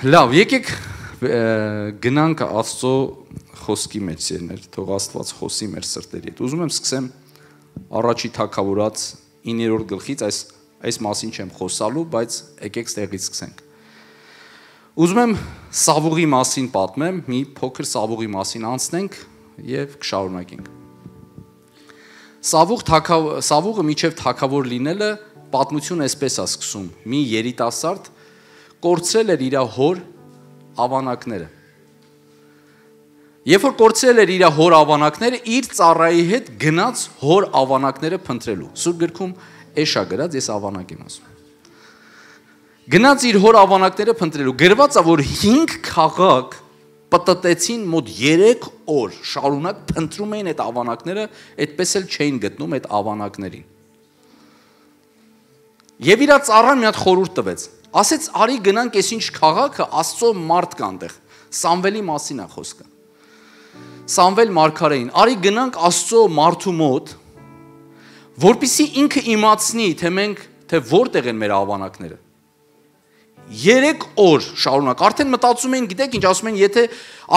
Լավ, եկեք գնանք Աստծո խոսքի մեջ ցերներ, թող Աստված խոսի մեր սրտերի հետ։ Ուզում եմ սկսեմ առաջի թակավորած 9-րդ գլխից, այս այս մասին չեմ խոսալու, բայց եկեք ստեղից սկսենք։ Ուզում եմ Սավուղի մասին պատմեմ, մի փոքր Սավուղի մասին անցնենք եւ կշարունակենք։ Սավուղ թակավ Սավուղը միջև թակավոր լինելը պատմություն էսպես է սկսում։ Մի երիտասարդ կորցրել էր իր հոր ավանակները։ Երբ որ կորցրել էր իր հոր ավանակները, իր ծառայի հետ գնաց հոր ավանակները փնտրելու։ Սուրբ գրքում էշա գրած, ես ավանակ եմ ասում։ Գնաց իր հոր ավանակները փնտրելու։ Գրված է, որ 5 քաղաք պտտեցին մոտ 3 օր շարունակ փնտրում էին այդ ավանակները, այդպես էլ չէին գտնում այդ ավանակներին։ Եվ իր ծառան մի հատ խորուրդ տվեց Ասեց արի գնանք այս ինչ քաղաքը Աստծո մարդ կա այնտեղ։ Սամվելի մասին է խոսքը։ Սամվել մարգարեին, արի գնանք Աստծո մարդու մոտ, որpիսի ինքը իմացնի, թե մենք թե որտեղ են մեր ավանակները։ 3 օր շարունակ արդեն մտածում էին, գիտեք ինչ ասում են, եթե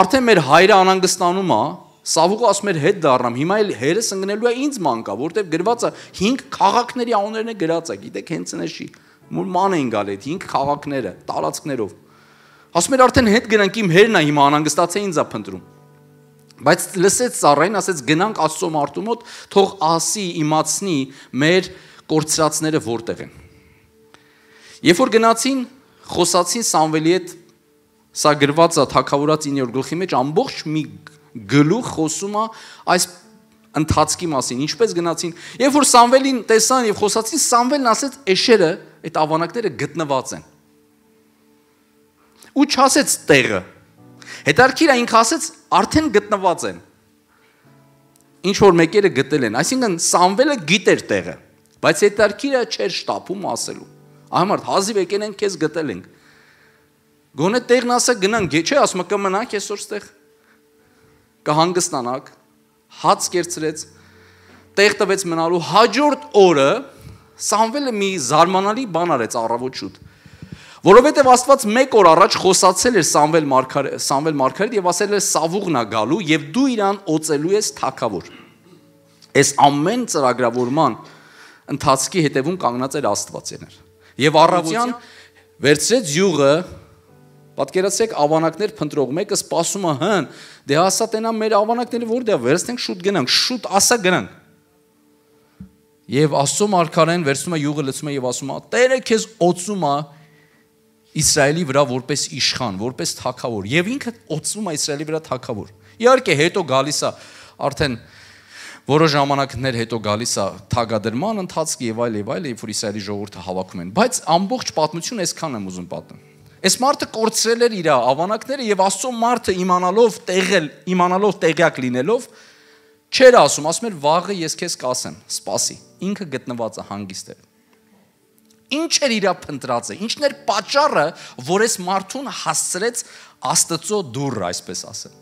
արդեն մեր հայրը անհանգստանում է, Սավուղը ասում էր հետ դառնամ, հիմա էլ հերս ընկնելու է ինձ մանկա, որտեվ գրված է 5 քաղաքների անուններն է գրած է, գիտեք հենց նշի ման էին գալ այդ 5 քաղաքները, տարածքներով։ Ասում էր արդեն հետ գնանք իմ հերն է հիմա անհանգստացե ինձ է փնտրում։ Բայց լսեց Սարային, ասեց գնանք Աստծո մարդու մոտ, թող ասի, իմացնի մեր կորցրածները որտեղ են։ Երբ որ գնացին, խոսացին Սամվելի հետ, սա գրված է թակավորած 9-րդ գլխի մեջ ամբողջ մի գլուխ խոսում է այս ընթացքի մասին, ինչպես գնացին։ Երբ որ Սամվելին տեսան եւ խոսացին, Սամվելն ասեց՝ «Էշերը այդ ավանակները գտնված են։ Ու չասեց տեղը։ Հետարքիր է ինքը ասեց արդեն գտնված են։ Ինչ որ մեկերը գտել են, այսինքն Սամվելը գիտեր տեղը, բայց հետարքիրը չէր շտապում ասելու։ Ահմարդ հազիվ եկեն են քեզ գտել ենք։ Գոնե տեղն ասա գնանք, չէ, ասում կմնանք այսօր ստեղ։ Կհանգստանանք։ Հաց կերծրեց, տեղ տվեց մնալու հաջորդ օրը Սամվելը մի զարմանալի բան արեց առավոտ շուտ։ Որովհետև Աստված 1 օր առաջ խոսացել էր Սամվել Մարգար Սամվել Մարգարիտ եւ ասել էր Սավուղն է գալու եւ դու իրան օծելու ես թակավոր։ Այս ամեն ծրագրավորման ընթացքի հետևում կանգնած էր Աստված եներ։ Եվ առավոտյան վերցրեց յուղը Պատկերացրեք ավանակներ փնտրող մեկը սպասում է հն, դե ասա տենա մեր ավանակները որտեղ վերցնենք շուտ գնանք, շուտ ասա գնանք։ Եվ Աստծո մարգարեն վերցնում է յուղը լցում է եւ ասում է. Տերը քեզ օծում է Իսրայելի վրա որպես իշխան, որպես թակավոր եւ ինքը օծում է Իսրայելի վրա թակավոր։ Իհարկե հետո գալիս է արդեն որոշ ժամանակներ հետո գալիս է թագադրման ընթացք եւ այլ եւ այլ, երբ որ Իսրայելի ժողովուրդը հավաքում են, բայց ամբողջ պատմությունը այսքան եմ ուզում պատմել։ Այս մարդը կորցրել էր իր ավանակները եւ Աստծո մարդը իմանալով տեղել, իմանալով տեղյակ լինելով Չէր ասում, ասում էր վաղը ես քեզ կասեմ, սպասի։ Ինքը գտնված է հանգիստ է։ Ինչ էր իրա փնտրածը, ինչն էր պատճառը, որ այս մարդուն հասցրեց Աստծո դուռը, այսպես ասեմ։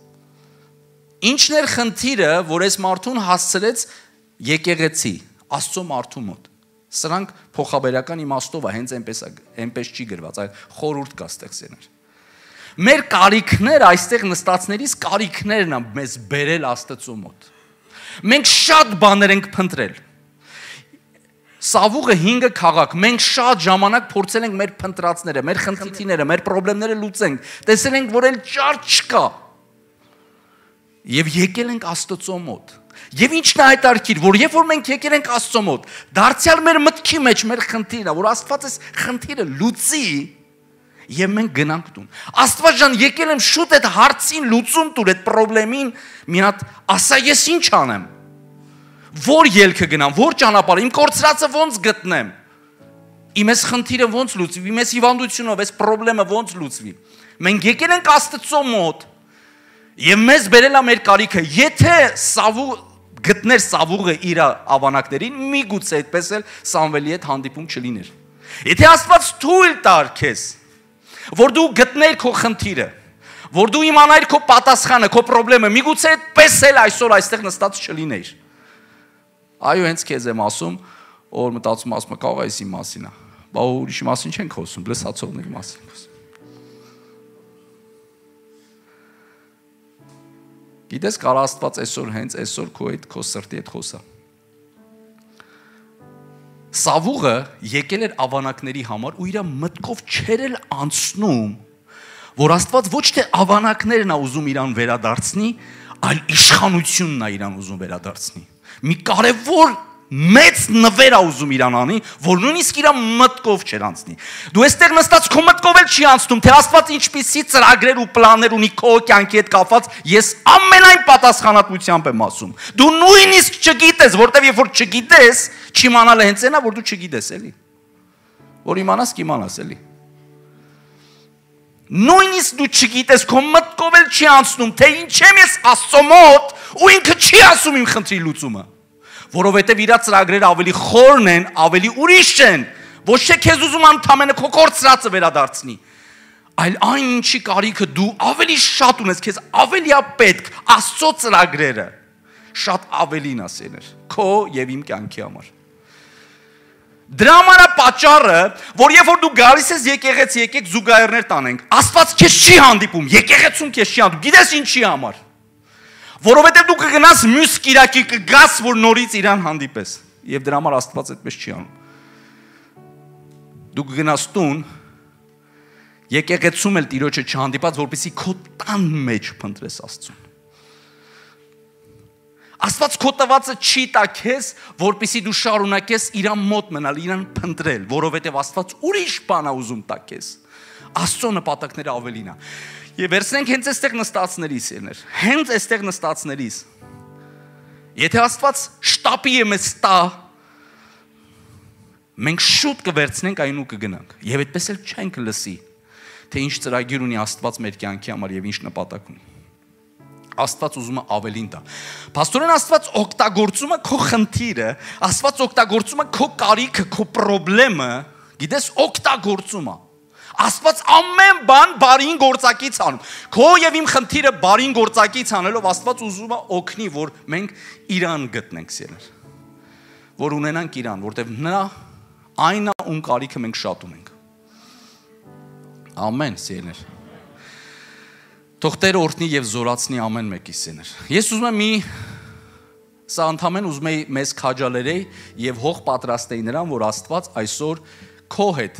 Ինչն էր խնդիրը, որ այս մարդուն հասցրեց եկեղեցի, Աստծո մարդու մոտ։ Սրանք փոխաբերական իմաստով է, հենց այնպես այնպես չի գրված, այլ խորուրդ կա ստեղծեներ։ Մեր կարիքները այստեղ նստածներից կարիքներն են մեզ բերել Աստծո մոտ Մենք շատ բաներ ենք փնտրել։ Սավուղը 5 քաղաք, մենք շատ ժամանակ փորձել ենք մեր փնտրածները, մեր խնդիրները, մեր խնդիրները լուծենք։ Տեսել ենք, որ էլ ճար չկա։ Եվ եկել ենք Աստծո մոտ։ Եվ ինչն է այդ արքիր, որ երբ որ մենք եկել ենք Աստծո մոտ, դարձյալ մեր մտքի մեջ մեր խնդիրը, որ Աստված էս խնդիրը լուծի, եւ մենք գնանք տուն։ Աստված ջան, եկել եմ շուտ այդ հարցին լուծում տուր այդ խնդրեմին, մի հատ ասա ես ինչ անեմ։ Որ ելքը գնամ, որ ճանապարհ, իմ կորցրածը ո՞նց գտնեմ։ Իմ այս խնդիրը ո՞նց լուծվի, իմ այս հիվանդությունով, այս խնդրեմը ո՞նց լուծվի։ Մենք եկել ենք Աստծո մոտ եւ մեզ բերել է մեր կարիքը։ Եթե սավու գտներ սավուղը իր ավանակներին, միգուցե այդպես էլ Սամվելի հետ հանդիպում չլիներ։ Եթե Աստված թույլ տար քեզ, որ դու գտնես քո խնդիրը, որ դու իմանայիր քո պատասխանը, քո խնդրեմը, միգուցե այդպես էլ այսօր այստեղ նստած չլինեիր։ Այո, հենց քեզ եմ ասում, որ մտածում ասում կարող է այսի մասին է։ Բա ուրիշի մասին չենք խոսում, լսածողների մասին խոսում։ Գիտես, կարա Աստված այսօր հենց այսօր քո այդ քո սրտի հետ խոսա։ Սավուղը եկել էր ավանակների համար ու իր մտքով չեր էլ անցնում, որ Աստված ոչ թե ավանակներն է ուզում իրան վերադարձնի, այլ իշխանությունն է իրան ուզում վերադարձնի։ Մի կարևոր մեծ նվեր ա ուզում իրան անի, որ նույնիսկ իր մտքով չեր անցնի։ Դու այստեղ նստած քո մտքով էլ չի անցնում, թե Աստված ինչպիսի ծրագրեր ու պլաններ ունի քո կյանքի հետ կապված, ես ամենայն պատասխանատվությամբ եմ ասում։ Դու նույնիսկ չգիտես, որտեվ երբ որ չգիտես, չիմանալը հենց այնա, որ դու չգիտես էլի։ Որ իմանաս, կիմանաս էլի։ Նույնիսկ դու չգիտես, քո մտքով էլ չի անցնում, թե ինչ եմ ես Աստծո մոտ, ու ինքը չի ասում իմ խնդրի լուծումը որովհետև իր ծրագրերը ավելի խորն են, ավելի ուրիշ են։ Ոչ թե քեզ ուզում ընդամենը քո կորցրածը վերադարձնի, այլ այն ինչի կարիքը դու ավելի շատ ունես, քեզ ավելի է պետք Աստծո ծրագրերը։ Շատ ավելին ասեներ քո եւ իմ կյանքի համար։ Դրա համար է պատճառը, որ երբ որ դու գալիս ես եկեղեցի, եկեք զուգահեռներ տանենք։ Աստված քեզ չի հանդիպում, եկեղեցուն քեզ չի հանդիպում։ Գիտես ինչի համար որովհետև դու կգնաս մյուս կիրակի կգաս, որ նորից իրան հանդիպես։ Եվ դրա համար Աստված այդպես չի անում։ Դու կգնաս տուն, եկեղեցում էլ Տիրոջը չհանդիպած, որպեսի քո տան մեջ փնտրես Աստծուն։ Աստված քո տվածը չի տա քեզ, որպեսի դու շարունակես իրան մոտ մնալ, իրան փնտրել, որովհետև Աստված ուրիշ բան է ուզում տա քեզ։ Աստծո նպատակները ավելին է։ Եվ վերցնենք հենց այստեղ նստածներից երներ։ Հենց այստեղ նստածներից։ Եթե Աստված շտապի է մեզ տա, մենք շուտ կվերցնենք այն ու կգնանք։ Եվ այդպես էլ չենք լսի, թե ինչ ծրագիր ունի Աստված մեր կյանքի համար եւ ինչ նպատակ ունի։ Աստված ուզում է ավելին տա։ Պաստորեն Աստված օգտագործում է քո խնդիրը, Աստված օգտագործում է քո կարիքը, քո խնդրեմը, գիտես, օգտագործում է։ Աստված ամեն բան բարին գործակից անում։ Քո եւ իմ խնդիրը բարին գործակից անելով Աստված ուզում է օգնի, որ մենք Իրան գտնենք սիրել։ Որ ունենանք Իրան, որտեվ նա այնա ում կարիքը մենք շատ ունենք։ Ամեն սիրելներ։ Թող Տերը օրհնի եւ զորացնի ամեն մեկի սիրելներ։ Ես ուզում եմ մի սա ընդհանրեն ուզում եի մեզ քաջալերեի եւ հող պատրաստեի նրան, որ Աստված այսօր քո հետ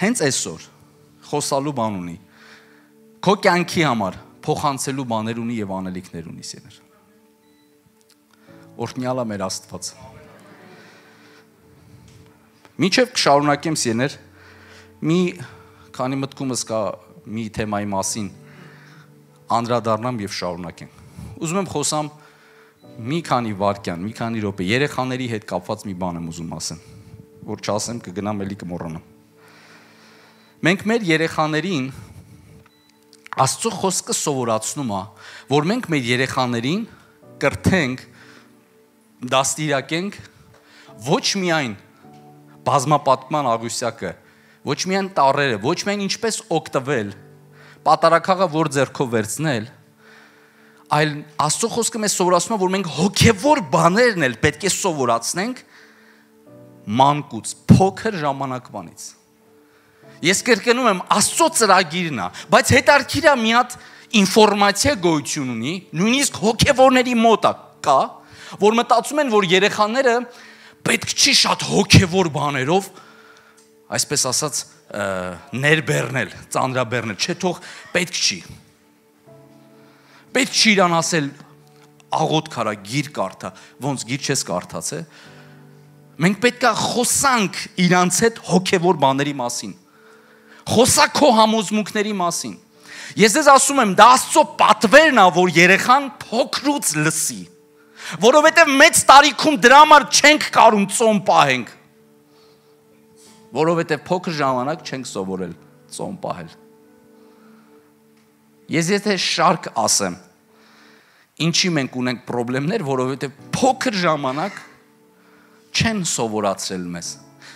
հենց այսօր խոսալու բան ունի։ Քո կյանքի համար փոխանցելու բաներ ունի եւ անելիքներ ունի սեներ։ Օրհնյալա մեր Աստված։ Մինչև կշարունակեմ սեներ, մի քանի մտքումս կա մի թեմայի մասին անդրադառնամ եւ շարունակեմ։ Ուզում եմ խոսամ մի քանի վարքյան, մի քանի րոպե երեխաների հետ կապված մի բան եմ ուզում ասեմ, որ չասեմ կգնամ էլի կմոռանամ։ Մենք մեր երեխաներին Աստծո խոսքը սովորացնում է, որ մենք մեր երեխաներին կրթենք, դաստիարակենք ոչ միայն բազմապատման աղյուսակը, ոչ միայն տարերը, ոչ միայն ինչպես օգտվել, պատարակաղը որ ձեռքով վերցնել, այլ Աստծո խոսքը մեզ սովորացնում է, որ մենք հոգևոր բաներն էլ պետք է սովորացնենք մանկուց, փոքր ժամանակվանից Ես կրկնում եմ, Աստծո ծրագիրն է, բայց հետարքիր է մի հատ ինֆորմացիա գոյություն ունի, նույնիսկ հոգևորների մոտ է կա, որ մտածում են, որ երեխաները պետք չի շատ հոգևոր բաներով, այսպես ասած, ներբեռնել, ծանրաբեռնել, չէ, թող պետք չի։ Պետք չի իրան ասել աղոտ քարա գիր կարդա, ոնց գիր չես կարդացե։ Մենք պետքա խոսանք իրանց հետ հոգևոր բաների մասին խոսա քո համոզմունքների մասին։ Ես ձեզ ասում եմ, դա Աստծո պատվերն է, որ երեխան փոքրուց լսի։ Որովհետև մեծ տարիքում դրա համար չենք կարում ծոմ պահենք։ Որովհետև փոքր ժամանակ չենք սովորել ծոմ պահել։ Ես եթե շարք ասեմ, ինչի մենք ունենք խնդիրներ, որովհետև փոքր ժամանակ չեն սովորացրել մեզ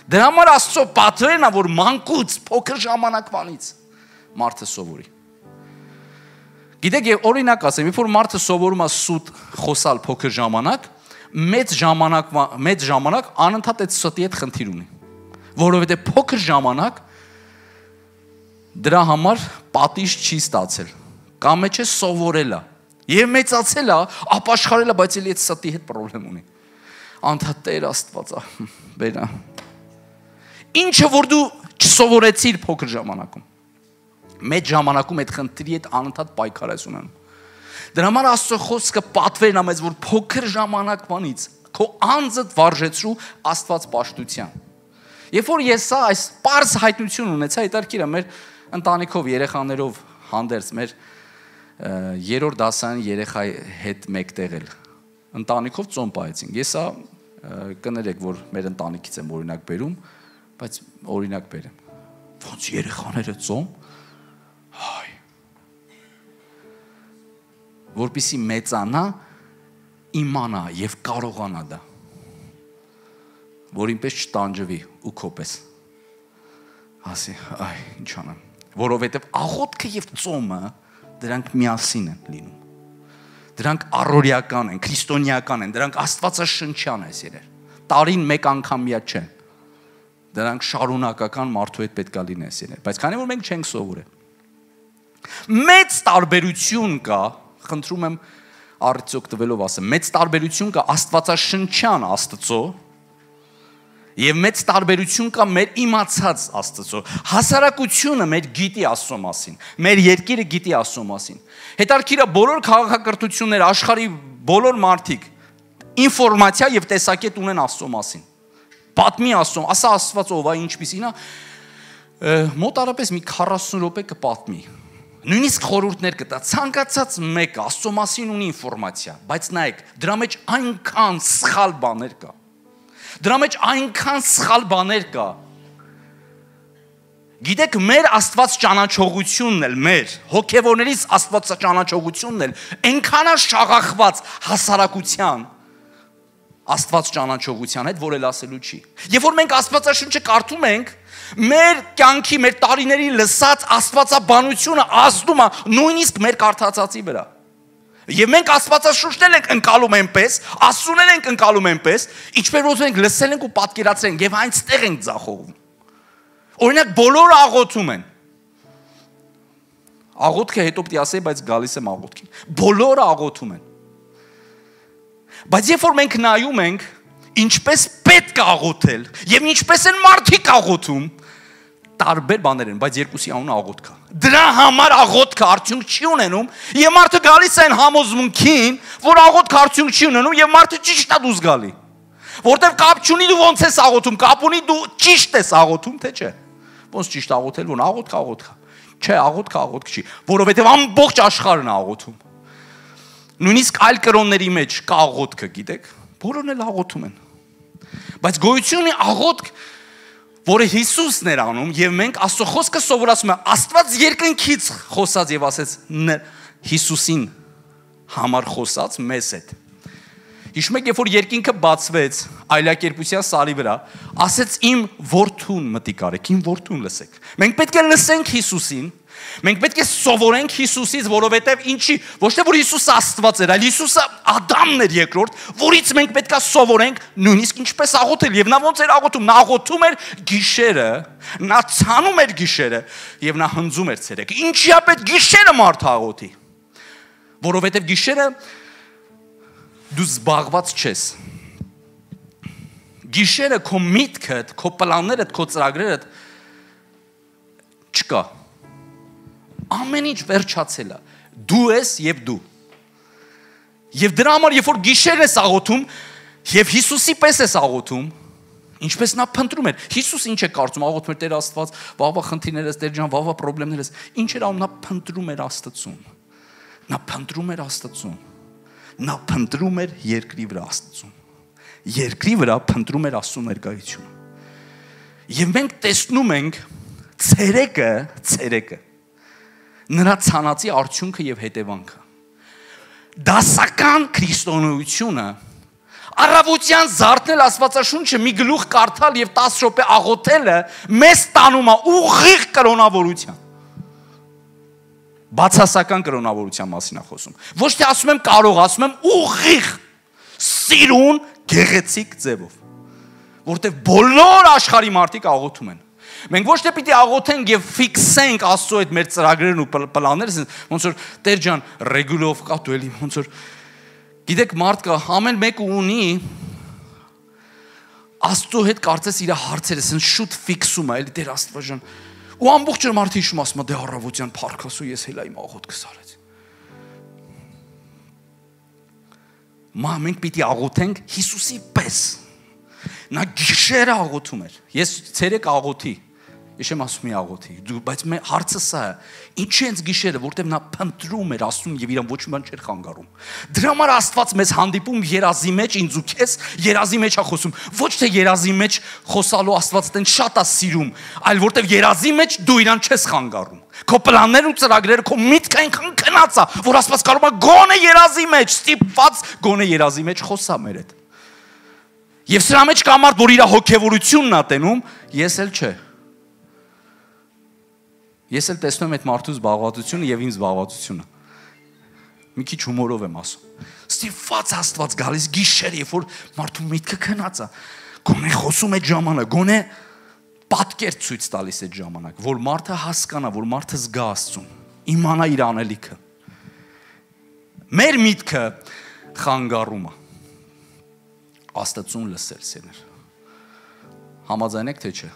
Դրա համար Աստծո պատվերն է, որ մանկուց փոքր ժամանակվանից մարդը սովորի։ Գիտեք, եւ օրինակ ասեմ, երբ որ մարդը սովորում է սուտ խոսալ փոքր ժամանակ, մեծ ժամանակ մեծ ժամանակ անընդհատ այդ ստի հետ խնդիր ունի։ Որովհետեւ փոքր ժամանակ դրա համար պատիժ չի ստացել կամ մեջ է սովորելա։ Եվ մեծացելա, ապաշխարելա, բայց էլի այդ ստի հետ խնդրեմ ունի։ Անդա Տեր Աստվածա, բերա։ Ինչը որ դու չսովորեցիր փոքր ժամանակում։ Մեծ ժամանակում այդ խնդրի հետ անընդհատ պայքար ես ունենում։ Դրա համար Աստծո խոսքը պատվերն ամեծ որ փոքր ժամանակվանից քո անձդ վարժեցրու Աստված պաշտության։ Երբ որ ես սա այս པարս հայտնություն ունեցա, հետարքիր է մեր ընտանիքով երեխաներով հանդերձ մեր երրորդ դասային երեխայի հետ մեկտեղ էլ ընտանիքով ծոմ պայեցինք։ Ես սա կներեք, որ մեր ընտանիքից եմ օրինակ բերում, բայց օրինակ բերեմ։ Ոնց երեխաները ծոմ հայ որpիսի մեծանա իմանա եւ կարողանա դա որ ինպես չտանջվի ու քոպես ասի այ ինչ անեմ որովհետեւ աղոթքը եւ ծոմը դրանք միասին են լինում դրանք առօրյական են քրիստոնեական են դրանք աստվածաշնչյան են սիրեր տարին մեկ անգամյա չեն դրանք շարունակական մարդու հետ պետքա լինեն սիրեր բայց քանի որ մենք չենք սովորել մեծ տարբերություն կա խնդրում եմ արդյոք տվելով ասեմ մեծ տարբերություն կա աստվածաշնչյան աստծո Եվ մեծ տարբերություն կա մեր իմացած Աստծո։ Հասարակությունը մեր գիտի Աստծո մասին, մեր երկիրը գիտի Աստծո մասին։ Հետարքիրը բոլոր քաղաքակրթությունները, աշխարհի բոլոր մարդիկ ինֆորմացիա եւ տեսակետ ունեն Աստծո մասին։ Պատմի Աստծո, ասա Աստված ով է, ինչպիսին է, մոտարապես մի 40 րոպե կպատմի։ Նույնիսկ խորհուրդներ կտա։ Ցանկացած մեկը Աստծո մասին ունի ինֆորմացիա, բայց նայեք, դրա մեջ այնքան սխալ բաներ կա։ Դրա մեջ այնքան սխալ բաներ կա։ Գիտեք, մեր Աստված ճանաչողությունն էլ, մեր հոգևորներից Աստված ճանաչողությունն էլ այնքան է շաղախված հասարակության Աստված ճանաչողության հետ, որ էլ ասելու չի։ Երբ որ մենք Աստվածաշունչը կարդում ենք, մեր կյանքի, մեր տարիների լսած Աստվածաբանությունը ազդում է նույնիսկ մեր կարդացածի վրա։ Եվ մենք Աստվածաշունչն ենք ընկալում այնպես, Աստծուն ենք ընկալում այնպես, ինչպես որ մենք լսել ենք ու պատկերացրել ենք եւ այնտեղ ենք ձախողվում։ Օրինակ բոլորը աղոթում են։ Աղոթքը հետո պիտի ասեի, բայց գալիս եմ աղոթքին։ Բոլորը աղոթում են։ Բայց երբ որ մենք նայում ենք, ինչպես պետք է աղոթել եւ ինչպես են մարդիկ աղոթում, տարբեր բաներ են, բայց երկուսի անունը աղոթք է։ Դրա համար աղոթքը արդյունք չի ունենում, եւ մարդը գալիս են համոզմունքին, որ աղոթքը արդյունք չի ունենում եւ մարդը ճիշտ է դուս գալի։ Որտեվ կապ չունի դու ոնց ես աղոթում, կապ ունի դու ճիշտ ես աղոթում, թե չէ։ Ոնց ճիշտ աղոթել, որ աղոթքը աղոթք է։ Չէ, աղոթքը աղոթք չի, որովհետեւ ամբողջ աշխարհն է աղոթում։ Նույնիսկ այլ կրոնների մեջ կա աղոթքը, գիտեք։ Բոլորն էլ աղոթում են։ Բայց գոյությունը աղոթք որը Հիսուսն էր անում եւ մենք Աստծո խոսքը սովորացում ենք Աստված երկնքից խոսած եւ ասեց Հիսուսին համար խոսած մեզ հետ Հիշում եք երբ որ երկինքը բացվեց այլակերպության սարի վրա ասեց իմ որդուն մտիկ արեք իմ որդուն լսեք մենք պետք է լսենք Հիսուսին Մենք պետք է սովորենք Հիսուսից, որովհետև ինչի, ոչ թե որ Հիսուսը Աստված էր, այլ Հիսուսը Ադամն էր երկրորդ, որից մենք պետք է սովորենք նույնիսկ ինչպես աղոթել։ Եվ նա ոնց էր աղոթում, նա աղոթում էր գիշերը, նա ցանում էր գիշերը եւ նա հնձում էր ցերեկ։ Ինչի է պետք գիշերը մարդ աղոթի։ Որովհետև գիշերը դու զբաղված չես գիշերը քո միտքդ, քո պլաններդ, քո ծրագրերդ չկա ամեն ինչ վերջացել է։ Դու ես եւ դու։ Եվ դրա համար երբ որ գիշեր ես աղոթում եւ Հիսուսի պես ես աղոթում, ինչպես նա փնտրում էր։ Հիսուս ինչ է կարծում, աղոթում էր Տեր Աստված, վաղվա խնդիրներս, Տեր ջան, վաղվա խնդիրներս։ Ինչ էր անում, նա փնտրում էր Աստծուն։ Նա փնտրում էր Աստծուն։ Նա փնտրում էր երկրի վրա Աստծուն։ Երկրի վրա փնտրում էր Աստծո ներկայությունը։ Եվ մենք տեսնում ենք ցերեկը, ցերեկը նրա ցանածի արդյունքը եւ հետևանքը դասական քրիստոնեությունը Արավության զարթնել Աստվածաշունչը մի գլուխ կարդալ եւ 10 րոպե աղոթելը մեզ տանում է ուղիղ կրոնավորության։ Բացասական կրոնավորության մասին է խոսում։ Ոչ թե ասում եմ կարող, ասում եմ ուղիղ սիրուն գեղեցիկ ձևով։ Որտեվ բոլոր աշխարհի մարդիկ աղոթում են։ Մենք ոչ թե պիտի աղոթենք եւ ֆիքսենք Աստծո այդ մեր ծրագրերն ու պլանները, ոնց որ Տեր ջան, ռեգուլով կա դու էլի ոնց որ գիտեք մարդ կա, ամեն մեկը ունի Աստծո հետ կարծես իր հարցերը սեն շուտ ֆիքսում է, էլի Տեր Աստված ջան։ Ու ամբողջ մարդը հիշում ասում է դե առավոտյան փառքասու ես հելա իմ աղոթքը սարեց։ Մա մենք պիտի աղոթենք Հիսուսի պես։ Նա գիշերը աղոթում էր։ Ես ցերեկ աղոթի Ես եմ ասում մի աղոթի, դու բայց մե հարցը սա է։ Ինչի հենց գիշերը, որտեղ նա փնտրում էր Աստծուն եւ իրան ոչ մի բան չէր խանգարում։ Դրա համար Աստված մեզ հանդիպում երազի մեջ ինձ ու քեզ երազի մեջ է խոսում։ Ոչ թե երազի մեջ խոսալու Աստված տեն շատ է սիրում, այլ որտեղ երազի մեջ դու իրան չես խանգարում։ Քո պլաններն ու ծրագրերը քո միտքը այնքան քնած է, որ Աստված կարող է գոնե երազի մեջ, ստիպված գոնե երազի մեջ խոսա մեր հետ։ Եվ սրա մեջ կա մարդ, որ իր հոգևորությունն է տենում, ես էլ չէ։ Ես էլ տեսնում եմ այդ մարդու զբաղվածությունը եւ ինձ զբաղվածությունը։ Մի քիչ հումորով եմ ասում։ Ստիփված Աստված գալիս գիշեր, երբ որ մարդու միտքը քնած է, գոնե խոսում է ժամանակ, գոնե պատկեր ցույց տալիս այդ ժամանակ, որ մարդը հասկանա, որ մարդը զգա Աստծուն, իմանա իր անելիքը։ Մեր միտքը խանգարում է։ Աստծուն լսել սեներ։ Համաձայնեք թե չէ։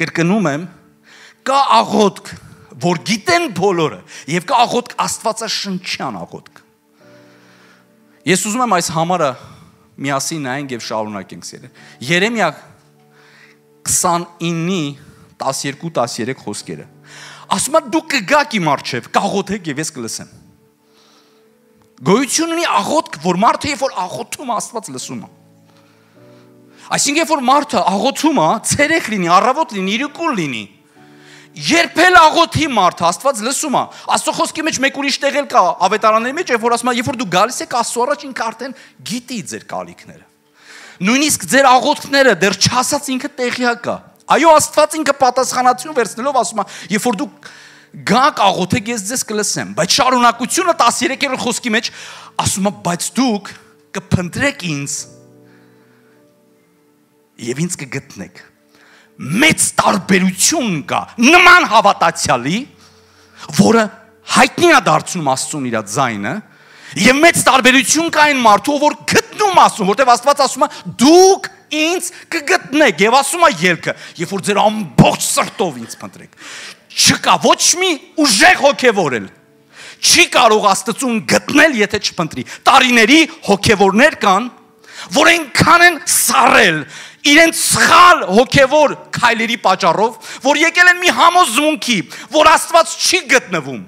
Կրկնում եմ, կա աղոթք, որ գիտեն բոլորը, եւ կա աղոթք Աստվածաշնչյան աղոթք։ Ես ուզում եմ այս համարը միասին նայենք եւ շարունակենք սիրել։ Երեմիա 29-ի 12-13 խոսքերը։ Ասում է դու կգաք իմ արչև, կաղոթեք եւ ես կլսեմ։ Գոյություն ունի աղոթք, որ մարդը երբ որ աղոթում Աստված լսում է։ Այսինքն երբ որ մարդը աղոթում է, ցերեկ լինի, առավոտ լինի, իրիկուն լինի, Երբել աղոթի մարդ Աստված լսում է։ Աստծո խոսքի մեջ մեկ ուրիշ տեղ էլ կա ավետարանների մեջ, երբ որ ասում է, երբ որ դու գալիս եք Աստծո առաջ ինքը արդեն գիտի ձեր կալիքները։ Նույնիսկ ձեր աղոթքները դեռ չասած ինքը տեղյակ է։ Այո, Աստված ինքը պատասխանատվություն վերցնելով ասում է, երբ որ դու գաք աղոթեք ես ձեզ կլսեմ, բայց շարունակությունը 13-րդ խոսքի մեջ ասում է, բայց դուք կփնտրեք ինձ եւ ինձ կգտնեք մեծ տարբերություն կա նման հավատացյալի, որը հայտնի է դարձնում Աստծուն իր ձայնը, եւ մեծ տարբերություն կա այն մարդու, որ գտնում Աստծուն, որտեվ Աստված ասում է դուք ինձ կգտնեք եւ ասում է ելքը, երբ որ ձեր ամբողջ սրտով ինձ փնտրեք։ Չկա ոչ մի ուժեղ հոգևորել չի կարող Աստծուն գտնել, եթե չփնտրի։ Տարիների հոգևորներ կան, որ այնքան են սարել, իրենց սխալ հոգևոր քայլերի պատճառով, որ եկել են մի համոզմունքի, որ Աստված չի գտնվում,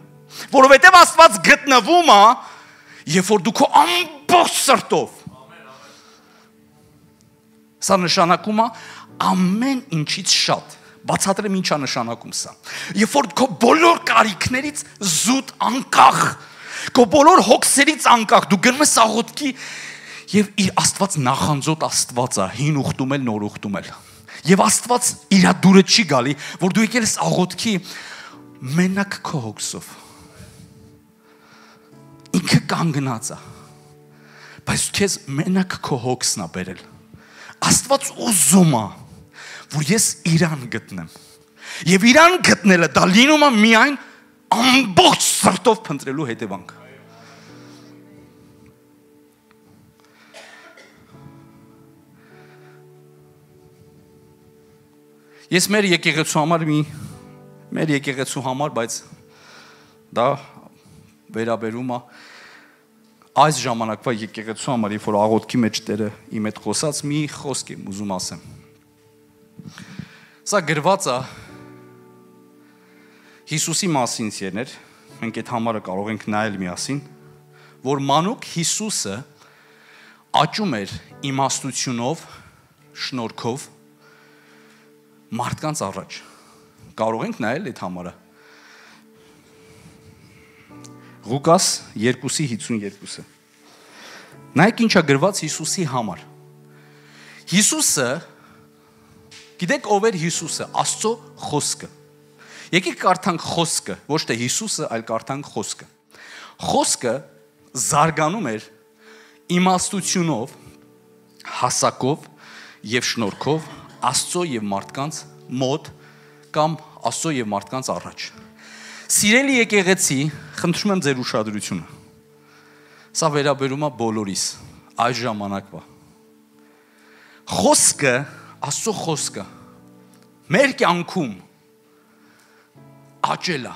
որովհետև Աստված գտնվում է, երբ որ դու քո ամբողջ սրտով Սա նշանակում է ամեն ինչից շատ բացատրեմ ինչա նշանակում սա։ Երբ որ քո բոլոր կարիքներից զուտ անկախ, քո բոլոր հոգսերից անկախ դու գնում ես աղոթքի Եվ իր Աստված նախանձոտ Աստված է, հին ուխտում էլ, նոր ուխտում էլ։ Եվ Աստված իր դուրը չի գալի, որ դու եկել ես աղոթքի մենակ քո հոգսով։ Ինքը կանգնած է։ Բայց քեզ մենակ քո հոգսն է բերել։ Աստված ուզում է, որ ես իրան գտնեմ։ Եվ իրան գտնելը դա լինում է միայն ամբողջ սրտով փնտրելու հետևանք։ Ես մեր եկեղեցու համար մի մեր եկեղեցու համար, բայց դա վերաբերում է այս ժամանակվա եկեղեցու համար, երբ որ աղոթքի մեջ Տերը իմ հետ խոսած մի խոսք եմ ուզում ասեմ։ Սա գրված է Հիսուսի մասին ցերներ, մենք այդ համարը կարող ենք նայել միասին, որ մանուկ Հիսուսը աճում էր իմաստությունով, շնորհքով մարդկանց առաջ։ Կարող ենք նայել այդ համարը։ Ղուկաս 2:52-ը։ Նայեք ինչա գրված Հիսուսի համար։ Հիսուսը գիտեք ով էր Հիսուսը, Աստծո խոսքը։ Եկեք կարդանք խոսքը, ոչ թե Հիսուսը, այլ կարդանք խոսքը։ Խոսքը զարգանում էր իմաստությունով, հասակով եւ շնորհքով Աստծո եւ մարդկանց մոտ կամ Աստծո եւ մարդկանց առաջ։ Սիրելի եկեղեցի, խնդրում եմ ձեր ուշադրությունը։ Սա վերաբերում է բոլորիս այս ժամանակվա։ Խոսքը, Աստծո խոսքը մեր կյանքում աճելա։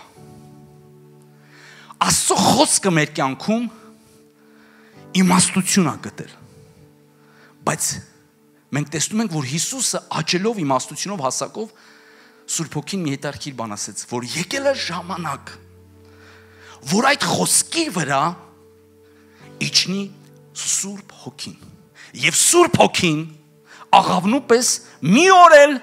Աստծո խոսքը մեր կյանքում իմաստություն ա գտել։ Բայց մենք տեսնում ենք, որ Հիսուսը աճելով իմաստությունով հասակով Սուրբ Հոգին մի հետարքիր բան ասեց, որ եկել է ժամանակ, որ այդ խոսքի վրա իջնի Սուրբ Հոգին։ Եվ Սուրբ Հոգին աղավնու պես մի օր էլ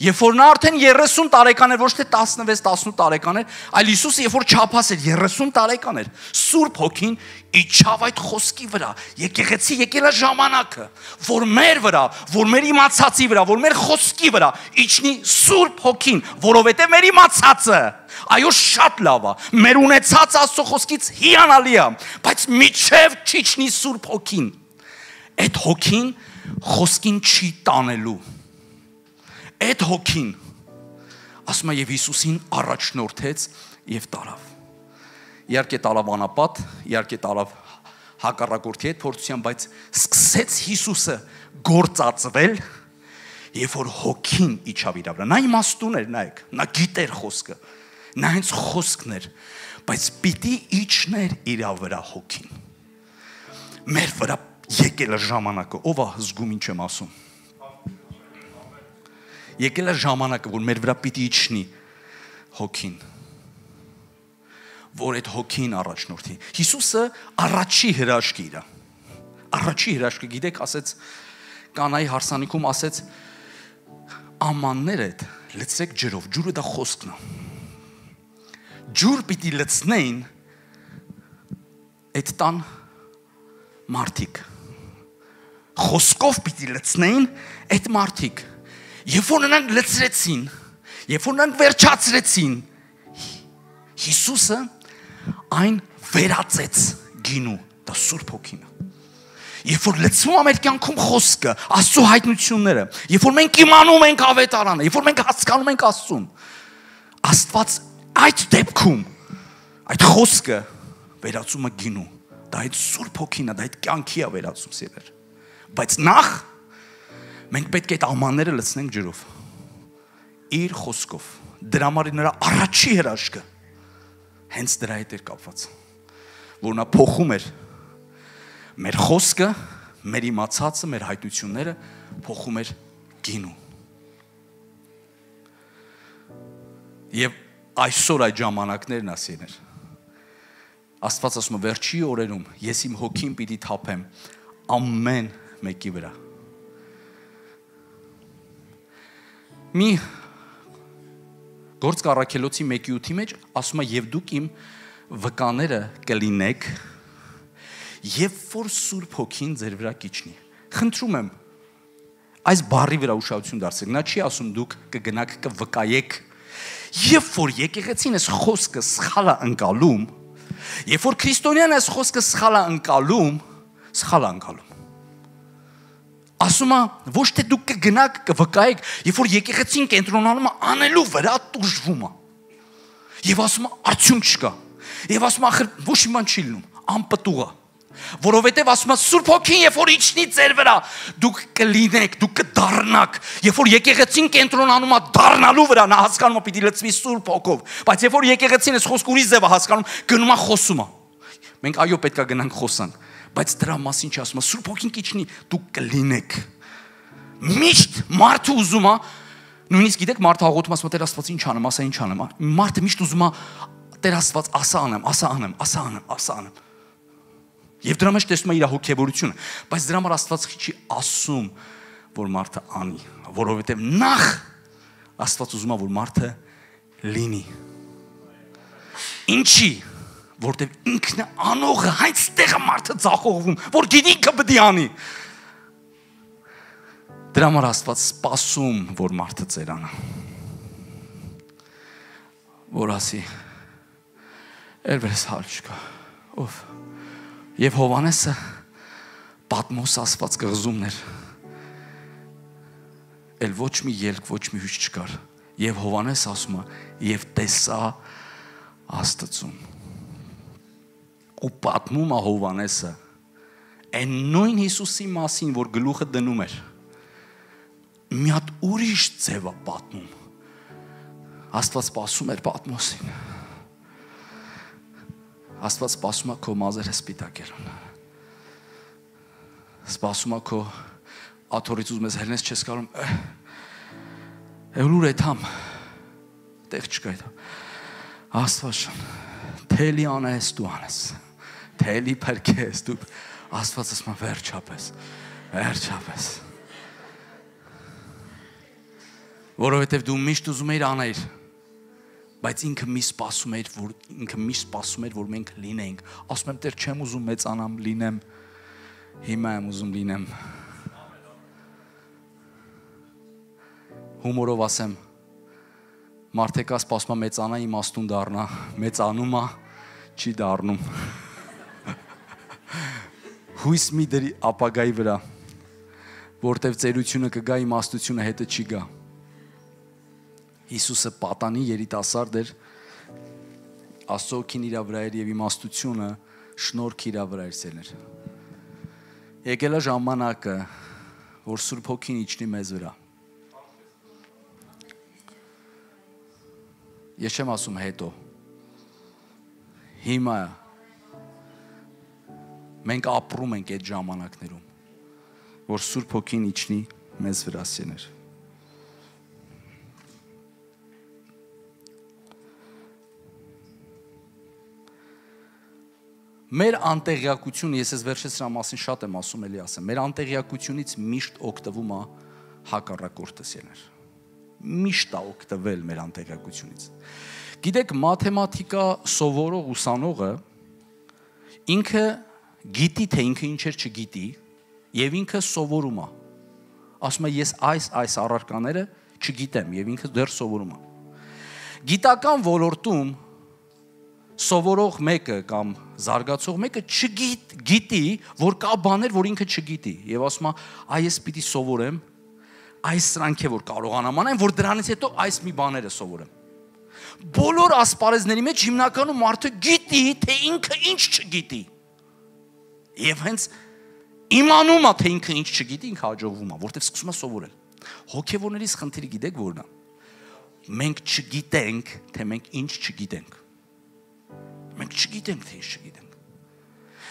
Երբ որ նա արդեն 30 տարեկան էր, ոչ թե 16-18 տարեկան էր, այլ Հիսուսը երբ որ չափած էր 30 տարեկան էր, Սուրբ Հոգին իջավ այդ խոսքի վրա։ Եկեղեցի եկել է ժամանակը, որ մեր վրա, որ մեր իմացածի վրա, որ մեր խոսքի վրա իջնի Սուրբ Հոգին, որովհետև մեր իմացածը այո շատ լավ է։ Մեր ունեցած Աստծո խոսքից հիանալի է, բայց միչև չիջնի Սուրբ Հոգին։ Այդ հոգին խոսքին չի տանելու այդ հոգին ասում է եւ Հիսուսին առաջնորդեց եւ տարավ։ Իհարկե տարավ անապատ, իհարկե տարավ հակառակորդի հետ փորձության, բայց սկսեց Հիսուսը գործածվել, երբ որ հոգին իջավ իր վրա։ Նա իմաստուն էր, նայեք, նա գիտեր խոսքը։ Նա հենց խոսքն էր, բայց պիտի իջներ իր վրա հոգին։ Մեր վրա եկել ժամանակը, ով է զգում ինչ եմ ասում եկել է ժամանակը, որ մեր վրա պիտի իջնի հոգին որ այդ հոգին առաջնորդի։ Հիսուսը առաջի հրաշքի իրա։ Առաջի հրաշքը գիտեք, ասեց կանայի հարսանիքում ասեց ամանները լցրեք ջրով, ջուրը դա խոսքն է։ Ջուր պիտի լցնեին այդ տան մարդիկ։ Խոսքով պիտի լցնեին այդ մարդիկ Երբ որ նրանք լցրեցին, երբ որ նրանք վերջացրեցին, Հիսուսը այն վերածեց գինու, դա Սուրբ Հոգին է։ Երբ որ լցվում է մեր կյանքում խոսքը, Աստծո հայտնությունները, երբ որ մենք իմանում ենք ավետարանը, երբ որ մենք հասկանում ենք Աստծուն, Աստված այդ դեպքում այդ խոսքը վերածում է գինու։ Դա այդ Սուրբ Հոգին է, դա այդ կյանքի է վերածում սիրեր։ Բայց նախ մենք պետք է այդ ամանները լցնենք ջրով իր խոսքով դրա համար նրա առաջի հրաշքը հենց դրա հետ էր կապված որ նա փոխում էր մեր խոսքը մեր իմացածը մեր հայտությունները փոխում էր գինու եւ այսօր այդ ժամանակներն ասիներ Աստված ասում է վերջի օրերում ես իմ հոգին պիտի թափեմ ամեն մեկի վրա մի գործ կառակելոցի 1-8-ի մեջ ասում է եւ դուք իմ վկաները կլինեք եւ որ Սուրբ Հոգին ձեր վրա կիջնի։ Խնդրում եմ այս բառի վրա ուշադրություն դարձրեք։ Նա չի ասում դուք կգնաք կվկայեք Երբ որ եկեղեցին այս խոսքը սխալ է ընկալում, երբ որ քրիստոնյան այս խոսքը սխալ է ընկալում, սխալ է ընկալում ասում է ոչ թե դուք կգնաք կվկայեք, երբ որ եկեղեցին կենտրոնանում է անելու վրա տուժվում է։ Եվ ասում է արդյունք չկա։ Եվ ասում է ախր ոչ մի բան չի լինում, անպտուղ է։ Որովհետև ասում է Սուրբ Հոգին, երբ որ իջնի ձեր վրա, դուք կլինեք, դուք կդառնաք։ Երբ որ եկեղեցին կենտրոնանում է դառնալու վրա, նա հասկանում է պիտի լցվի Սուրբ Հոգով։ Բայց երբ որ եկեղեցին այս խոսքը ուրիշ ձև է հասկանում, գնում է խոսում է։ Մենք այո պետքա գնանք խոսանք բայց դրա մասին չասում է Սուրբ Հոգին կիչնի դու կլինեք միշտ մարդը ուզում է նույնիսկ գիտեք մարդը հաղորդում ասում է Տեր Աստված ինչ անեմ, ասա ինչ անեմ։ Մարդը միշտ ուզում է Տեր Աստված ասա անեմ, ասա անեմ, ասա անեմ, ասա անեմ։ Եվ դրա մեջ տեսնում է իր հոգեվորությունը, բայց դրա համար Աստված չի ասում, որ մարդը անի, որովհետև նախ Աստված ուզում է որ մարդը լինի։ Ինչի՞ որտեվ ինքն է անողը այնտեղ մարդը ցախողվում, որ գիտի կպտի անի։ Դրա համար Աստված սпасում, որ մարդը ծերանա։ Որ ասի Երբես հալ չկա։ Ով։ Եվ Հովանեսը Պատմոս ասված գղզումն էր։ Էլ ոչ մի ելք, ոչ մի հույս չկար։ Եվ Հովանես ասում է, եւ տեսա Աստծուն ու պատմում է Հովանեսը այն նույն Հիսուսի մասին, որ գլուխը դնում էր։ Մի հատ ուրիշ ձև է պատմում։ Աստված սпасում էր Պատմոսին։ Աստված սпасում է քո մազերը սպիտակերուն։ Սпасում է քո աթորից ուզում ես հելնես չես կարող։ Էլուր է թամ։ Տեղ չկա այդ։ Աստված շան։ Թելի անես դու անես։ Ա, թելի փրկես դու Աստված ասում է վերջապես վերջապես որովհետև դու միշտ ուզում էիր անել բայց ինքը մի սпасում էր որ ինքը մի սпасում էր որ մենք լինենք ասում եմ Տեր չեմ ուզում մեծանամ լինեմ հիմա եմ ուզում լինեմ հումորով ասեմ մարդեկա սпасում մեծանա իմաստուն դառնա մեծանումա չի դառնում հույս մի դրի ապագայի վրա որտեվ ծերությունը կգա իմաստությունը հետը չի գա Հիսուսը պատանի երիտասարդ էր Աստծոքին իր վրա էր եւ իմաստությունը շնորհք իր վրա էր սելներ Եկել է ժամանակը որ Սուրբ Հոգին իջնի մեզ վրա Ես չեմ ասում հետո։ Հիմա մենք ապրում ենք այդ ժամանակներում, որ Սուրբ Հոգին իջնի մեզ վրա սեներ։ Մեր անտեղյակություն, ես ես վերջից սրա մասին շատ եմ ասում, էլի ասեմ, մեր անտեղյակությունից միշտ օգտվում է հակառակորդը սեներ միշտ է օգտվել մեր անտեղյակությունից։ Գիտեք, մաթեմատիկա սովորող ուսանողը ինքը գիտի թե ինքը ինչեր չգիտի եւ ինքը սովորում է։ Ասում է ես այս այս առարկաները չգիտեմ եւ ինքը դեռ սովորում է։ Գիտական ոլորտում սովորող մեկը կամ զարգացող մեկը չգիտ գիտի, որ կա բաներ, որ ինքը չգիտի եւ ասում է, այ ես պիտի սովորեմ այս սրանք է որ կարողանամ անեմ, որ դրանից հետո այս մի բաները սովորեմ։ Բոլոր ասպարեզների մեջ հիմնականում մարդը գիտի, թե ինքը ինչ չգիտի։ Եվ հենց իմանում է, թե ինքը ինչ չգիտի, ինքը հաջողվում է, որտեղ սկսում է սովորել։ Հոգևորներից խնդիրը գիտեք որն է։ Մենք չգիտենք, թե մենք ինչ չգիտենք։ Մենք չգիտենք, թե ինչ չգիտենք։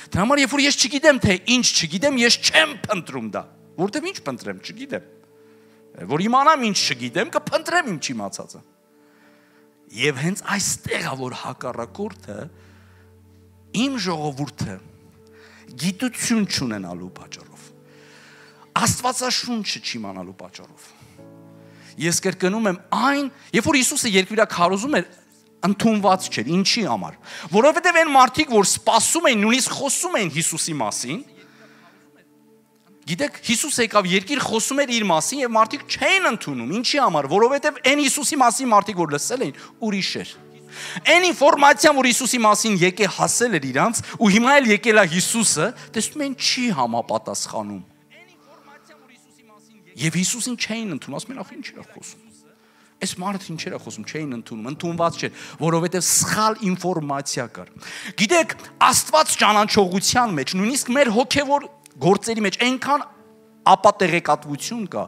Դրա համար երբ որ ես չգիտեմ, թե ինչ չգիտեմ, ես չեմ փնտրում դա։ Որտեվ ինչ փնտրեմ, չգիտեմ որ իմանամ ինչ չգիտեմ, կփնտրեմ ինչ իմացածը։ Եվ հենց այստեղ է որ հակառակորդը իմ ժողովուրդը գիտություն չունենալու պատճառով Աստվածաշունչը չիմանալու պատճառով ես կրկնում եմ այն երբ որ Հիսուսը երկվիրա քարոզում էր ընդունված չէր ինչի համար որովհետև այն մարդիկ որ սпасում էին նույնիսկ խոսում էին Հիսուսի մասին Գիտեք, Հիսուս եկավ երկիր խոսում էր իր մասին եւ մարդիկ չէին ընդունում։ Ինչի համար? Որովհետեւ այն Հիսուսի մասին մարդիկ որ լսել էին, ուրիշ էր։ Այն ինֆորմացիան, որ Հիսուսի մասին եկե հասել էր իրանց, ու հիմա էլ եկել է Հիսուսը, տեսնում են չի համապատասխանում։ Եվ Հիսուսին չէին ընդունում, ասում են, ախ ինչ է խոսում։ Այս մարդը ինչեր է խոսում, չէին ընդունում, ընդունված չէր, որովհետև սխալ ինֆորմացիա կար։ Գիտեք, Աստված ճանաչողության մեջ, նույնիսկ մեր հոգևոր գործերի մեջ այնքան ապատեղեկատվություն կա,